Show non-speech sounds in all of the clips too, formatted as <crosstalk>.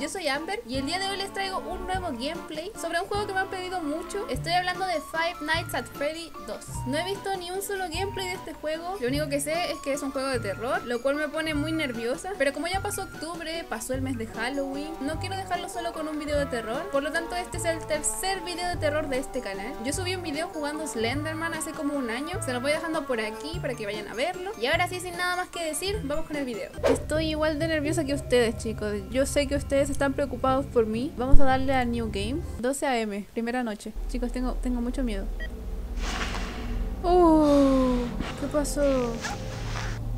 yo soy Amber y el día de hoy les traigo un nuevo gameplay sobre un juego que me han pedido mucho. Estoy hablando de Five Nights at Freddy 2. No he visto ni un solo gameplay de este juego, lo único que sé es que es un juego de terror, lo cual me pone muy nerviosa. Pero como ya pasó octubre, pasó el mes de Halloween, no quiero dejarlo solo con un video de terror. Por lo tanto, este es el tercer video de terror de este canal. Yo subí un video jugando Slenderman hace como un año, se lo voy dejando por aquí para que vayan a verlo. Y ahora sí, sin nada más que decir, vamos con el video. Estoy igual de nerviosa que ustedes, chicos. Yo sé que ustedes están preocupados por mí. Vamos a darle a New Game. 12 am, primera noche. Chicos, tengo, tengo mucho miedo. Uh, ¿Qué pasó?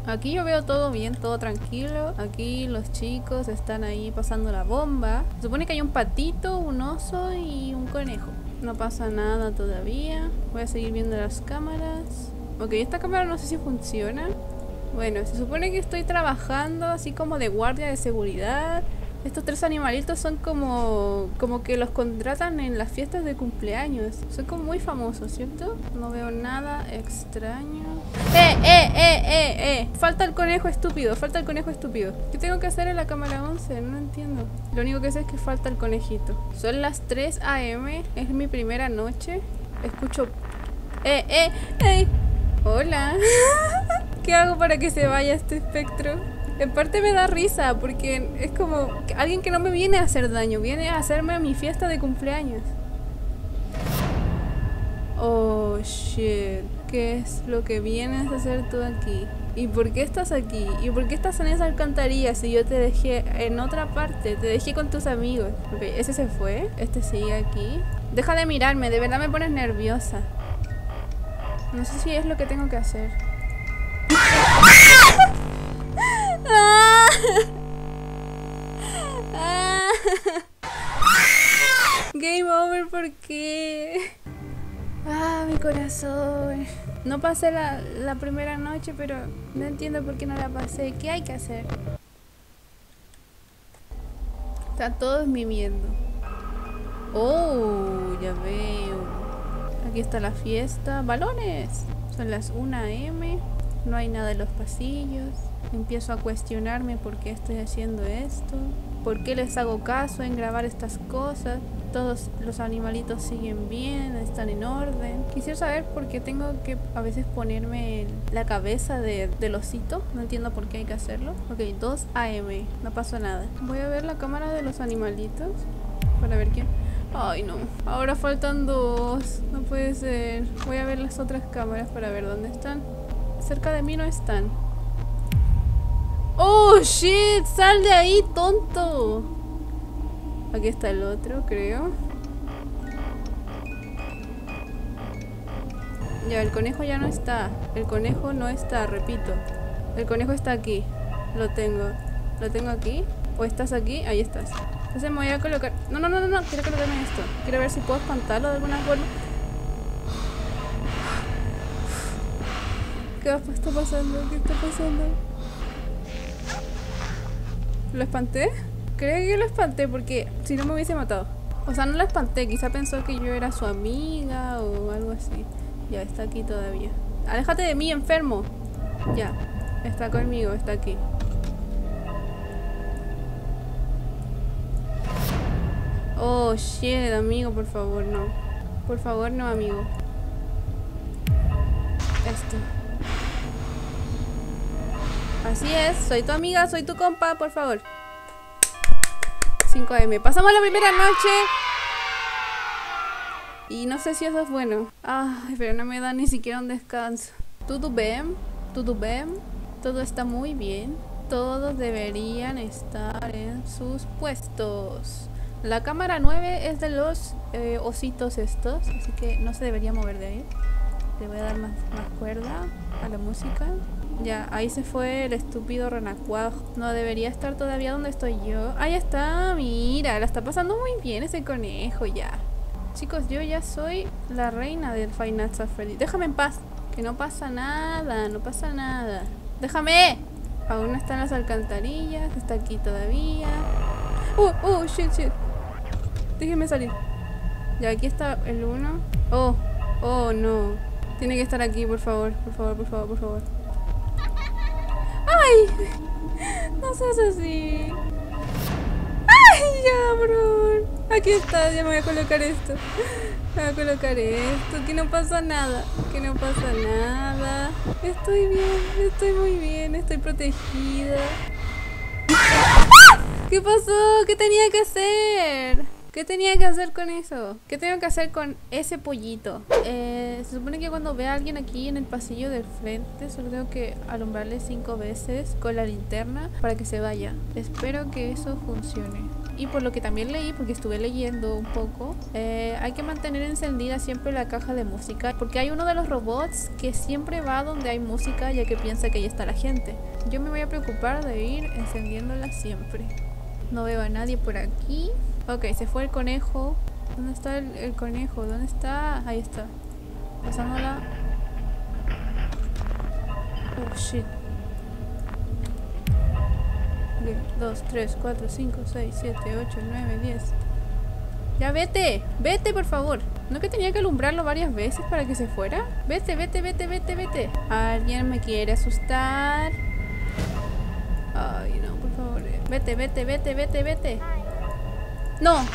Aquí yo veo todo bien, todo tranquilo. Aquí los chicos están ahí pasando la bomba. Se supone que hay un patito, un oso y un conejo. No pasa nada todavía. Voy a seguir viendo las cámaras. Ok, esta cámara no sé si funciona. Bueno, se supone que estoy trabajando así como de guardia de seguridad. Estos tres animalitos son como, como que los contratan en las fiestas de cumpleaños. Son como muy famosos, ¿cierto? No veo nada extraño. ¡Eh, eh, eh, eh, eh! Falta el conejo estúpido, falta el conejo estúpido. ¿Qué tengo que hacer en la cámara 11? No entiendo. Lo único que sé es que falta el conejito. Son las 3 a.m. Es mi primera noche. Escucho... ¡Eh, eh, eh! ¡Hola! <laughs> ¿Qué hago para que se vaya este espectro? En parte me da risa porque es como alguien que no me viene a hacer daño, viene a hacerme mi fiesta de cumpleaños. Oh shit, ¿qué es lo que vienes a hacer tú aquí? ¿Y por qué estás aquí? ¿Y por qué estás en esa alcantarilla si yo te dejé en otra parte? Te dejé con tus amigos. Ok, ese se fue, este sigue aquí. Deja de mirarme, de verdad me pones nerviosa. No sé si es lo que tengo que hacer. Game over, ¿por qué? Ah, mi corazón. No pasé la, la, primera noche, pero no entiendo por qué no la pasé. ¿Qué hay que hacer? Está todos mimiendo. Oh, ya veo. Aquí está la fiesta. ¡Balones! Son las 1 am. No hay nada en los pasillos. Empiezo a cuestionarme por qué estoy haciendo esto. ¿Por qué les hago caso en grabar estas cosas? Todos los animalitos siguen bien, están en orden. Quisiera saber por qué tengo que a veces ponerme la cabeza de, del osito. No entiendo por qué hay que hacerlo. Ok, 2 AM. No pasó nada. Voy a ver la cámara de los animalitos. Para ver quién. Ay, no. Ahora faltan dos. No puede ser. Voy a ver las otras cámaras para ver dónde están. Cerca de mí no están. ¡Oh, shit! ¡Sal de ahí, tonto! Aquí está el otro, creo. Ya, el conejo ya no está. El conejo no está, repito. El conejo está aquí. Lo tengo. ¿Lo tengo aquí? ¿O estás aquí? Ahí estás. Entonces me voy a colocar... No, no, no, no, no. Quiero colocarme esto. Quiero ver si puedo espantarlo de alguna forma. ¿Qué está pasando? ¿Qué está pasando? ¿Lo espanté? Creo que lo espanté porque si no me hubiese matado. O sea, no lo espanté. Quizá pensó que yo era su amiga o algo así. Ya, está aquí todavía. Aléjate de mí, enfermo. Ya, está conmigo, está aquí. Oh, shit, amigo, por favor, no. Por favor, no, amigo. Esto. Así es, soy tu amiga, soy tu compa, por favor. 5am. Pasamos la primera noche. Y no sé si eso es bueno. Ay, pero no me da ni siquiera un descanso. Todo bien, todo bien. Todo está muy bien. Todos deberían estar en sus puestos. La cámara 9 es de los eh, ositos estos, así que no se debería mover de ahí. Le voy a dar más, más cuerda a la música. Ya, ahí se fue el estúpido renacuajo. No debería estar todavía donde estoy yo. Ahí está, mira, la está pasando muy bien ese conejo ya. Chicos, yo ya soy la reina del at Freddy. Déjame en paz, que no pasa nada, no pasa nada. ¡Déjame! Aún no está en las alcantarillas, está aquí todavía. ¡Uh, uh, shit, shit! Déjenme salir. Ya, aquí está el uno. Oh, oh, no. Tiene que estar aquí, por favor, por favor, por favor, por favor. ¡Ay! No seas así. ¡Ay! Aquí está, ya me voy a colocar esto. Me voy a colocar esto, que no pasa nada, que no pasa nada. Estoy bien, estoy muy bien, estoy protegida. ¿Qué pasó? ¿Qué tenía que hacer? ¿Qué tenía que hacer con eso? ¿Qué tengo que hacer con ese pollito? Eh, se supone que cuando vea a alguien aquí en el pasillo del frente Solo tengo que alumbrarle cinco veces con la linterna para que se vaya Espero que eso funcione y por lo que también leí, porque estuve leyendo un poco, eh, hay que mantener encendida siempre la caja de música, porque hay uno de los robots que siempre va donde hay música ya que piensa que ahí está la gente. Yo me voy a preocupar de ir encendiéndola siempre. No veo a nadie por aquí. Ok, se fue el conejo. ¿Dónde está el, conejo? ¿Dónde está? Ahí está. Pasándola. Oh, shit. 2, 3, 4, 5, 6, 7, 8, 9, 10. Ya vete, vete por favor. ¿No que tenía que alumbrarlo varias veces para que se fuera? Vete, vete, vete, vete, vete. ¿Alguien me quiere asustar? Ay, no, por favor. Vete, vete, vete, vete, vete. No.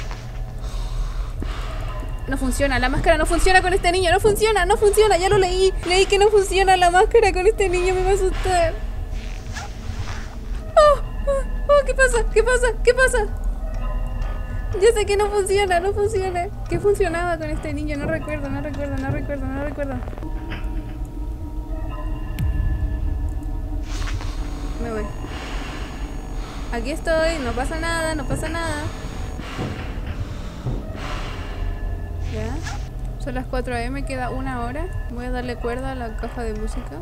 No funciona, la máscara no funciona con este niño, no funciona, no funciona, ya lo leí. Leí que no funciona la máscara con este niño, me va a asustar. Oh, oh, oh, ¿qué pasa? ¿Qué pasa? ¿Qué pasa? Ya sé que no funciona, no funciona. ¿Qué funcionaba con este niño? No recuerdo, no recuerdo, no recuerdo, no recuerdo. Me voy. Aquí estoy, no pasa nada, no pasa nada. Son las 4 am, queda una hora. Voy a darle cuerda a la caja de música.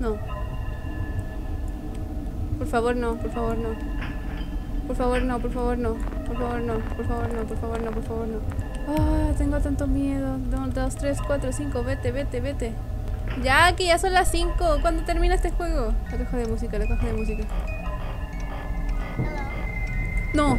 No. Por favor no, por favor no. Por favor no, por favor no. Por favor no, por favor no, por favor no, por favor no. Ah, tengo tanto miedo. 2, 3, 4, 5, vete, vete, vete. Ya, que ya son las 5. ¿Cuándo termina este juego? La caja de música, la caja de música. No.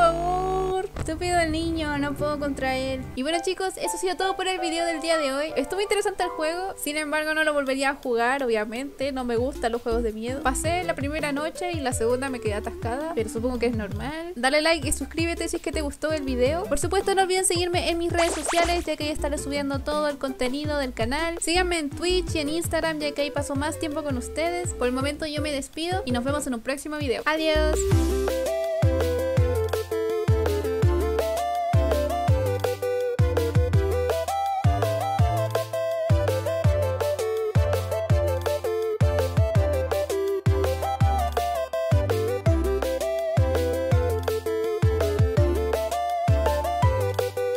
Favor. Estúpido el niño, no puedo contra él. Y bueno chicos, eso ha sido todo por el video del día de hoy. Estuvo interesante el juego, sin embargo no lo volvería a jugar, obviamente. No me gustan los juegos de miedo. Pasé la primera noche y la segunda me quedé atascada, pero supongo que es normal. Dale like y suscríbete si es que te gustó el video. Por supuesto no olviden seguirme en mis redes sociales, ya que ahí estaré subiendo todo el contenido del canal. Síganme en Twitch y en Instagram, ya que ahí paso más tiempo con ustedes. Por el momento yo me despido y nos vemos en un próximo video. Adiós.